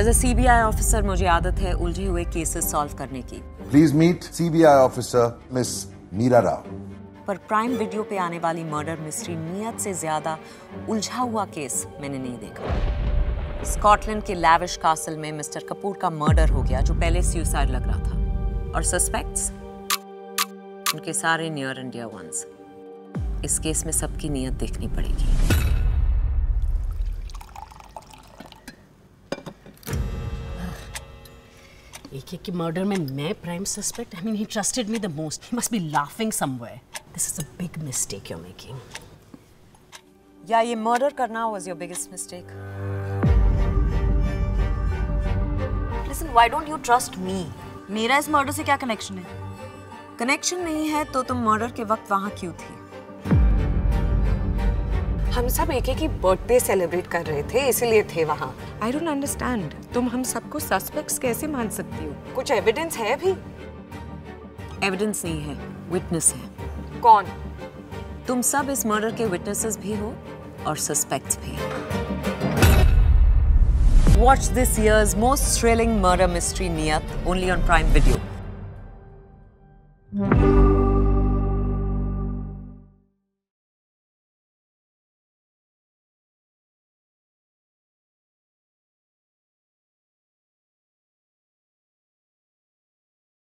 As a CBI officer मुझे आदत है उलझे हुए केसेस सॉल्व करने की। Please meet CBI officer Miss Meera Rao. पर प्राइम वीडियो पे आने वाली मर्डर मिस्ट्री नियत से ज़्यादा उलझा हुआ केस मैंने नहीं देखा। स्कॉटलैंड के लैविश कासल में मिस्टर कपूर का मर्डर हो गया जो पहले सुसाइड लग रहा था। और सस्पेक्ट्स उनके सारे नियर डियर वंस इस केस में सबकी नीयत देखनी पड़ेगी। एक एक के मर्डर में मैं prime suspect I mean he trusted me the most he must be laughing somewhere this is a big mistake you are making या ये मर्डर करना was your biggest mistake listen why don't you trust me मेरा इस murder से क्या connection है? Connection नहीं है तो तुम मर्डर के वक्त वहाँ क्यों थी? हम सब एक एक की बर्थडे सेलिब्रेट कर रहे थे इसीलिए थे वहाँ। आई डोंट अंडरस्टैंड तुम हम सबको सस्पेक्ट्स कैसे मान सकती हो? कुछ एविडेंस है भी एविडेंस नहीं है विटनेस है। कौन? तुम सब इस मर्डर के विटनेसेस भी हो और सस्पेक्ट्स भी। Watch this year's most thrilling murder mystery Niyat only on Prime Video.